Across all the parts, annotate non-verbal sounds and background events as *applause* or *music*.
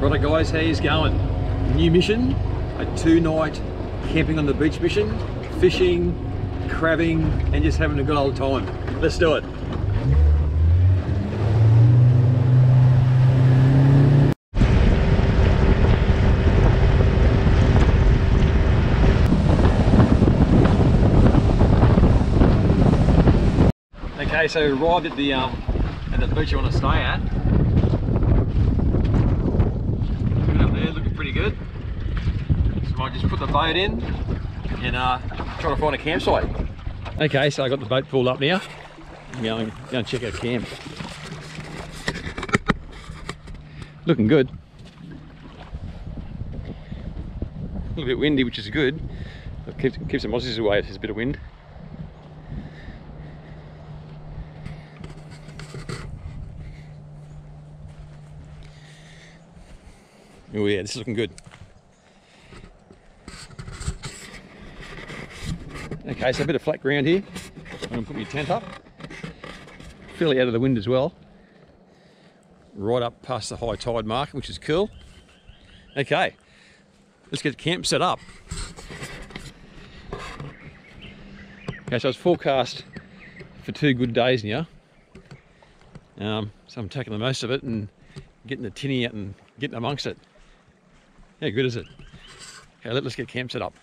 Right guys, how's going? New mission, a two night camping on the beach mission, fishing, crabbing, and just having a good old time. Let's do it. Okay, so we arrived at the um, at the beach you want to stay at. Looking up there, looking pretty good. I just put the boat in and uh, try to find a campsite. Okay, so I got the boat pulled up now. I'm going, going to check out camp. Looking good. A little bit windy, which is good. It keeps, keeps the mozzies away if there's a bit of wind. Oh yeah, this is looking good. Okay, so a bit of flat ground here. I'm gonna put my tent up. Fairly out of the wind as well. Right up past the high tide mark, which is cool. Okay, let's get the camp set up. Okay, so it's forecast for two good days now. Um, so I'm taking the most of it and getting the tinny out and getting amongst it. How good is it? Okay, let, us get camp set up.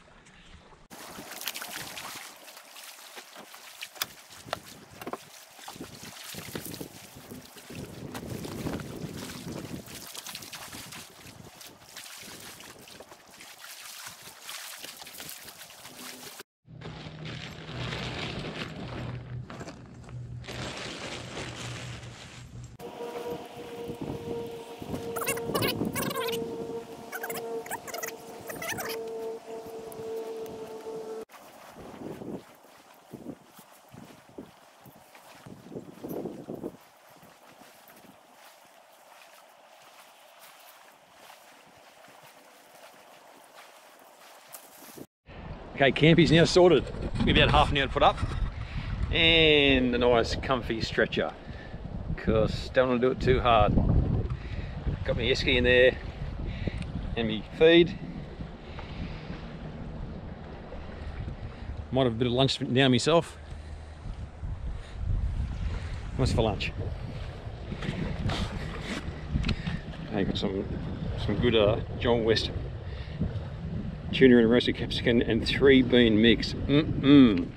Okay, campy's now sorted. Maybe about half an hour to put up. And a nice comfy stretcher. Cause don't want to do it too hard. Got my esky in there and me feed. Might have a bit of lunch now myself. What's for lunch? Okay, got some some good uh, John West tuna and roasted capsicum and three bean mix. Mm-mm.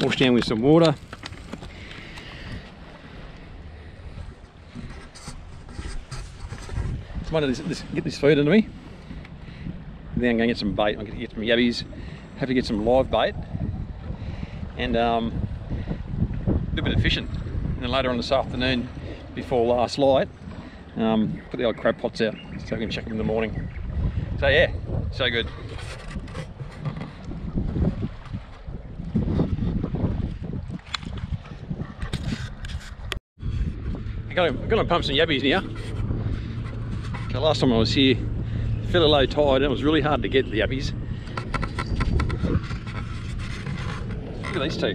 Wash down with some water. Come on, this, get this food into me. Then I'm going to get some bait. I'm going to get some yabbies. Have to get some live bait. And um, a little bit of fishing. And then later on this afternoon, before last light, um, put the old crab pots out so I can check them in the morning. So yeah, so good. I'm going to pump some yabbies now. Okay, last time I was here, fairly low tide and it was really hard to get the yabbies. Look at these two.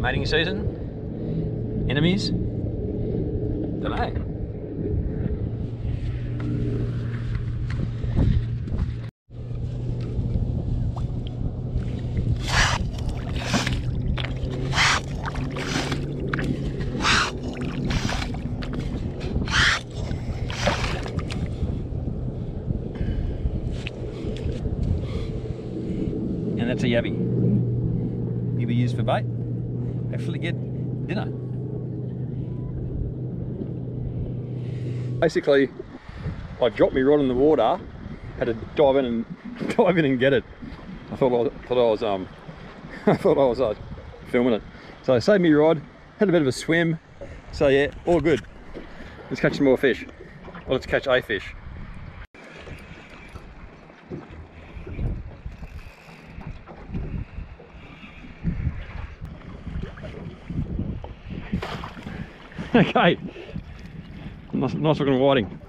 Mating season? Enemies? Don't know. and that's a yabby. You'll be used for bait. Hopefully get dinner. Basically, I dropped my rod in the water, had to dive in and *laughs* dive in and get it. I thought I, thought I was um, *laughs* I thought I was uh, filming it. So I saved me rod, had a bit of a swim. So yeah, all good. Let's catch some more fish. Well, let's catch a fish. *laughs* okay. Nice, nice looking whiting.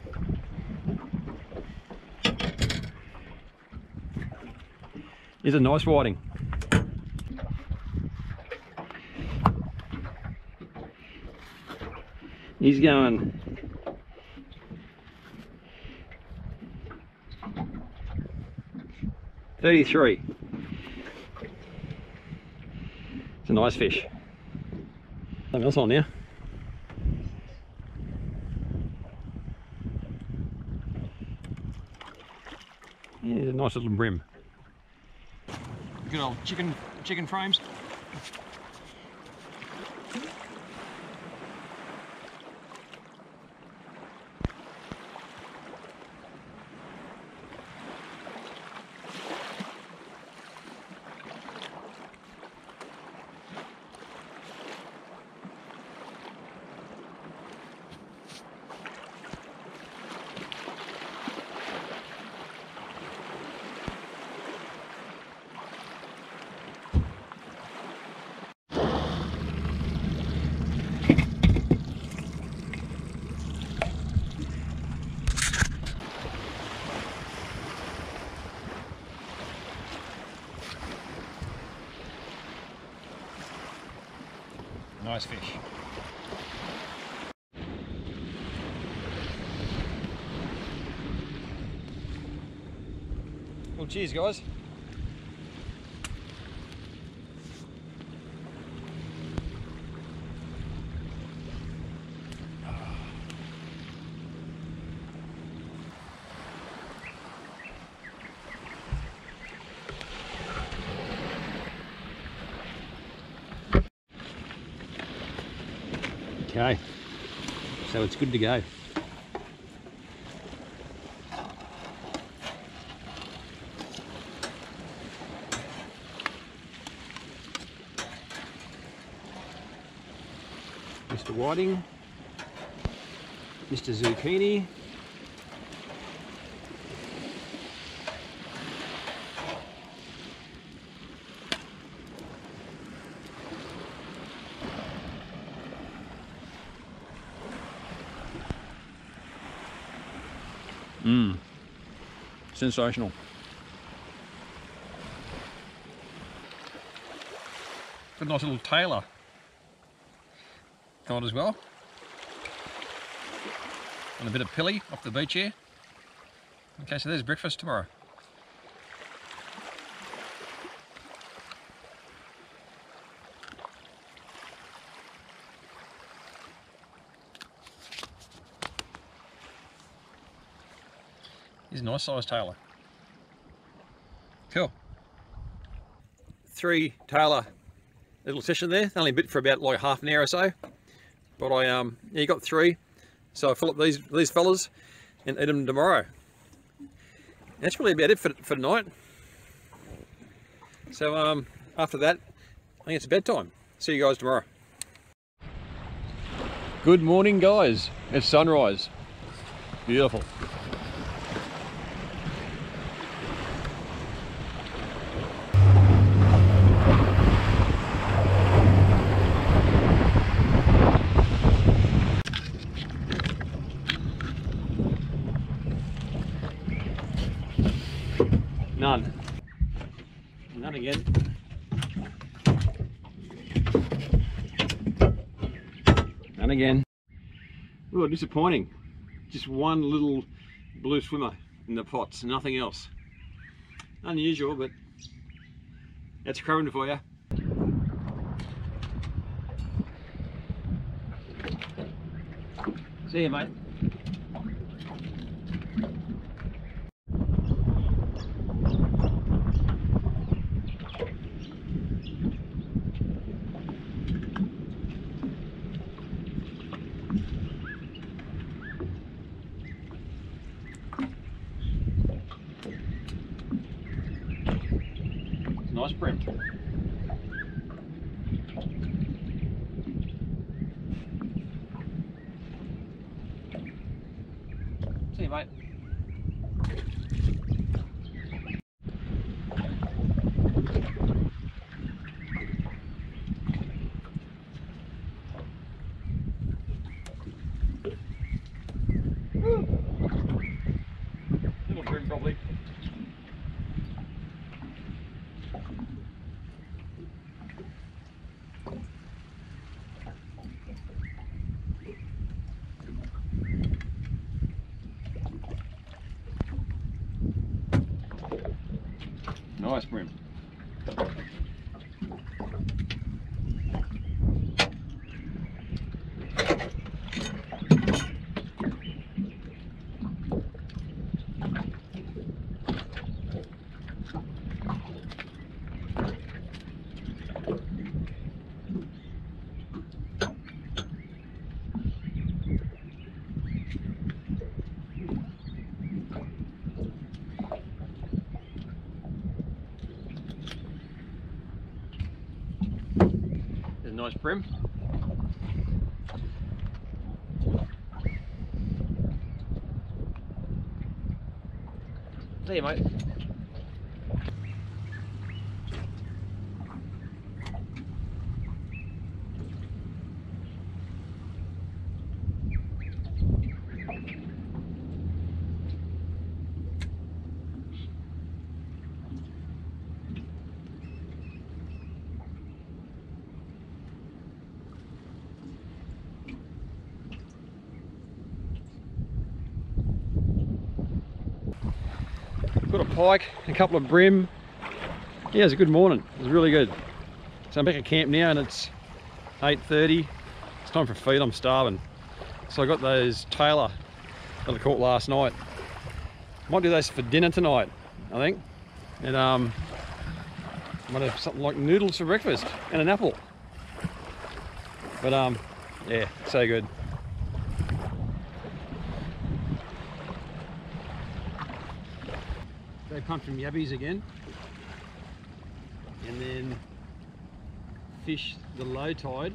Is a nice whiting. He's going. Thirty-three. It's a nice fish. Something else on now. Yeah, a nice little bream. Good old chicken chicken frames. Nice fish. Well, cheers, guys. Okay, so it's good to go. Mr. Whiting, Mr. Zucchini. Mmm, sensational. Got a nice little tailor on as well. And a bit of pilly off the beach here. Okay, so there's breakfast tomorrow. Nice sized tailor. Cool. Three tailor little session there. Only bit for about like half an hour or so. But I um yeah, got three. So I fill up these these fellas and eat them tomorrow. that's really about it for, for tonight. So um after that, I think it's bedtime. See you guys tomorrow. Good morning guys. It's sunrise. Beautiful. Oh, disappointing. Just one little blue swimmer in the pots, nothing else. Unusual, but that's crumbing for you. See you, mate. Nice print. See you, mate. Little print, probably. Nice bream. There's a nice bream. See you, mate. A pike, a couple of bream. Yeah, it was a good morning. It was really good. So I'm back at camp now and it's 8.30. It's time for feed, I'm starving. So I got those tailor that I caught last night. Might do those for dinner tonight, I think. And um, might have something like noodles for breakfast and an apple. But um, yeah, so good. Pumped from yabbies again. And then fish the low tide.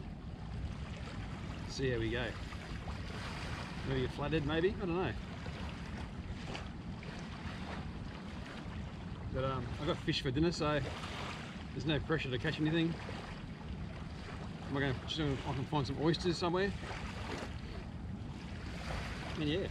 See how we go. Maybe a flathead maybe, I don't know. But um, I've got fish for dinner so there's no pressure to catch anything. Am I going to, I can find some oysters somewhere. And yeah.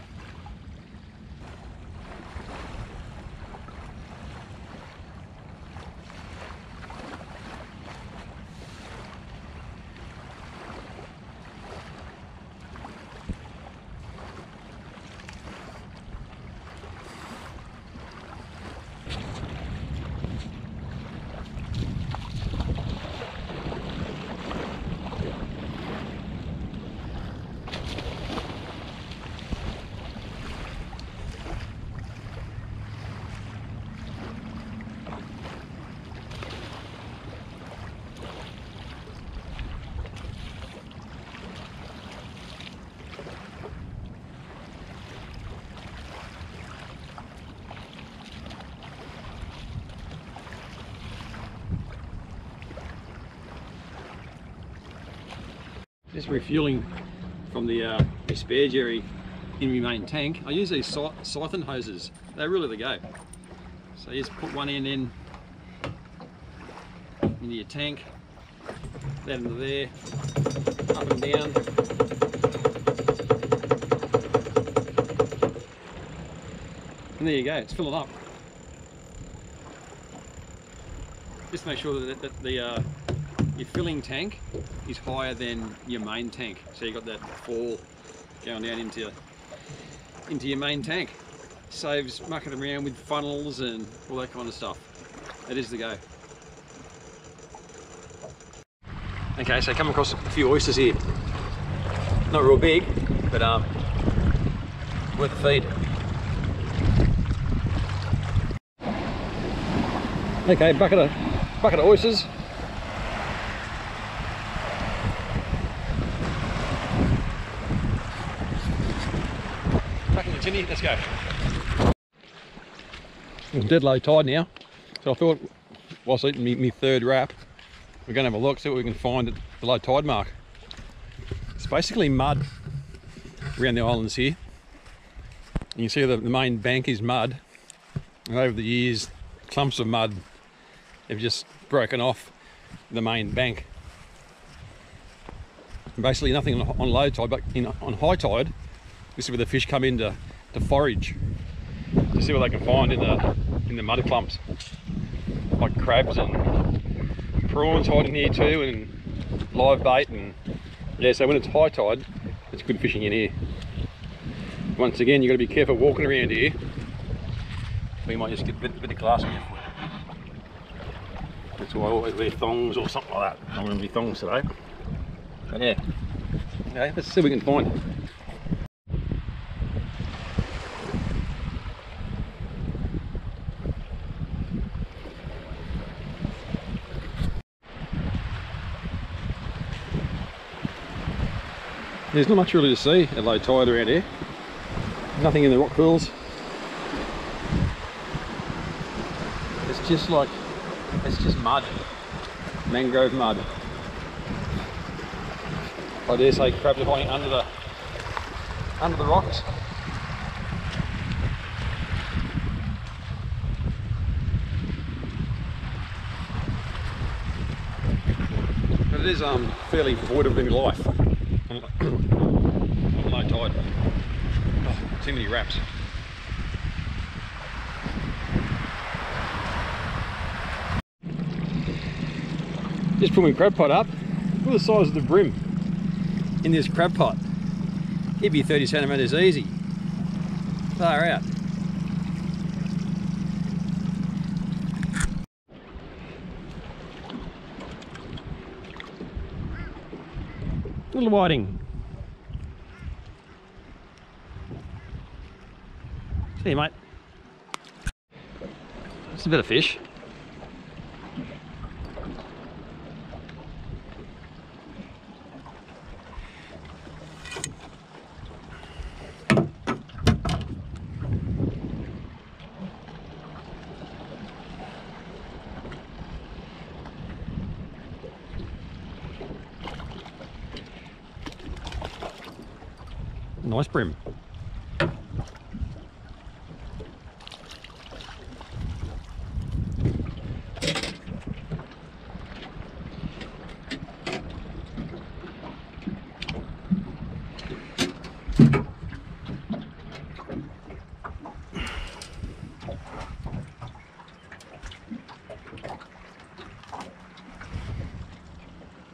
Just refueling from the, uh, the spare jerry in my main tank. I use these si siphon hoses. They're really the go. So you just put one end in into your tank, that into there, up and down. And there you go, it's filling up. Just make sure that, that the uh, your filling tank is higher than your main tank. So you've got that fall going down into, into your main tank. Saves mucking around with funnels and all that kind of stuff. That is the go. Okay, so come across a few oysters here. Not real big, but um, worth the feed. Okay, bucket of, bucket of oysters. Let's go. It's dead low tide now, so I thought whilst eating me, me third wrap, we're going to have a look, see what we can find at the low tide mark. It's basically mud around the islands here. You can see the, the main bank is mud. And over the years, clumps of mud have just broken off the main bank. And basically nothing on, on low tide, but in, on high tide, this is where the fish come in to, to forage to see what they can find in the in the mud clumps, like crabs and prawns hiding here too, and live bait and yeah. So when it's high tide, it's good fishing in here. Once again, you've got to be careful walking around here. We might just get a bit, bit of glass on your foot. That's why I always wear thongs or something like that. I'm going to be thongs today. But yeah. Okay, let's see what we can find. There's not much really to see at low tide around here. Nothing in the rock pools. It's just like, it's just mud. Mangrove mud. I dare say crabs are hiding under the, under the rocks. But it is um, fairly void of any life on low tide. Oh, too many wraps. Just put my crab pot up. Look at the size of the bream in this crab pot. It'd be 30 centimetres easy. Far out. Little whiting. See you, mate. It's a bit of fish. Nice bream.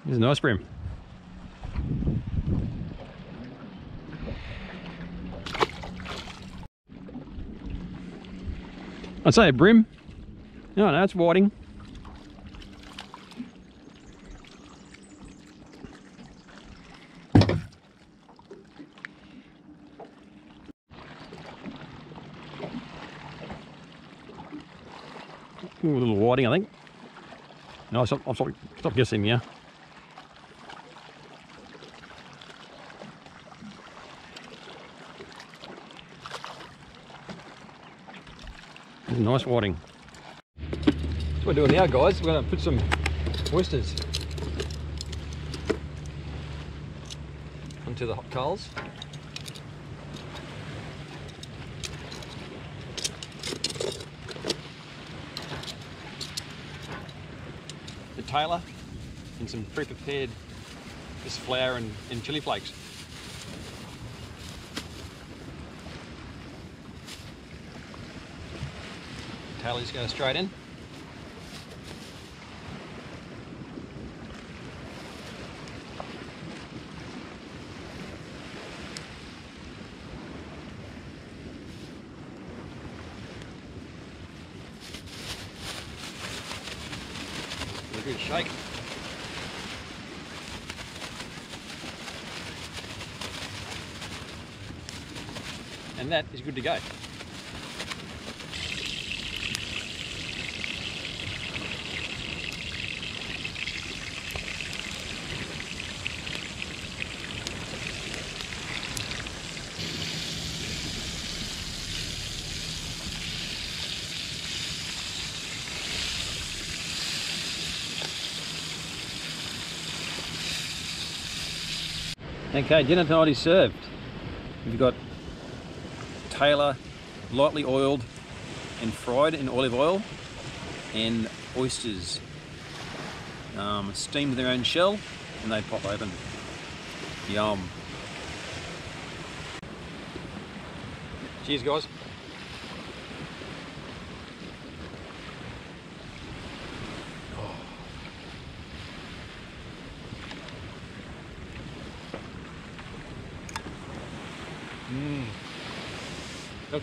There's a nice bream. I'd say a bream. No, no, it's whiting. Ooh, a little whiting, I think. No, stop, stop, stop guessing, yeah. Nice whiting. What we're doing now, guys, we're going to put some oysters onto the hot coals. The tailor and some pre-prepared this flour and, and chili flakes. Taylor's going to straight in. Good shake. And that is good to go. Okay, dinner tonight is served. We've got tailor lightly oiled and fried in olive oil and oysters um, steamed in their own shell and they pop open. Yum. Cheers guys.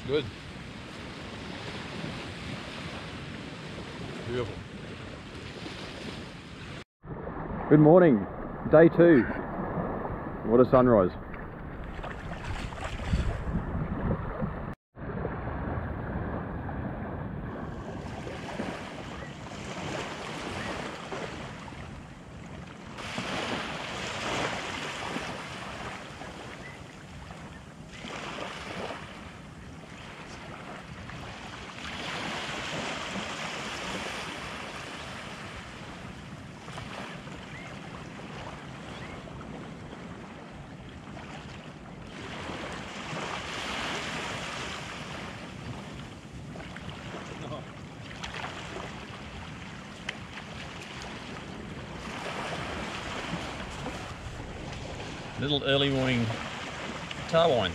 That's good. Beautiful. Good morning, day two. What a sunrise. Little early morning tarwhine.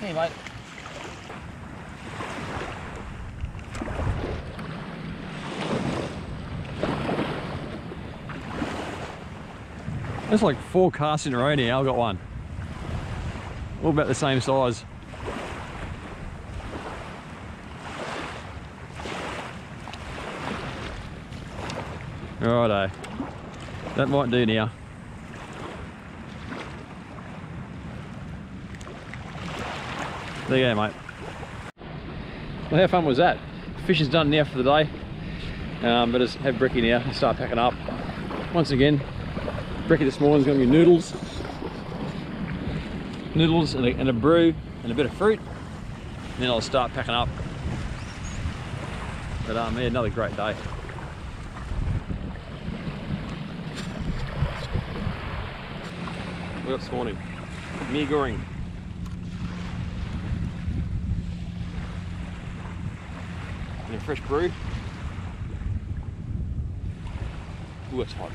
Hey mate. That's like four casts in a row now, I've got one. All about the same size. Righto. That might do now. There you go, mate. Well, how fun was that? Fishing's done now for the day. Um, but just have brekkie now and start packing up. Once again, brekkie this morning's gonna be noodles. Noodles and a, and a brew and a bit of fruit. And then I'll start packing up. But um, yeah, another great day. We got this morning? Mee. And a fresh brew. Ooh, it's hot.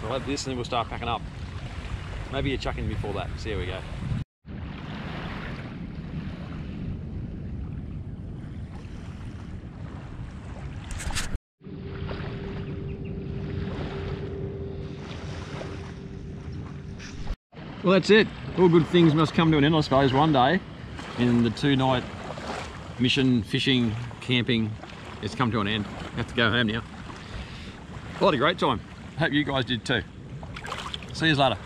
So I'll have this and then we'll start packing up. Maybe you're chucking before that. See how we go. Well, that's it. All good things must come to an end, I suppose, one day. And the two night mission, fishing, camping, it's come to an end. Have to go home now. What a great time. Hope you guys did too. See you later.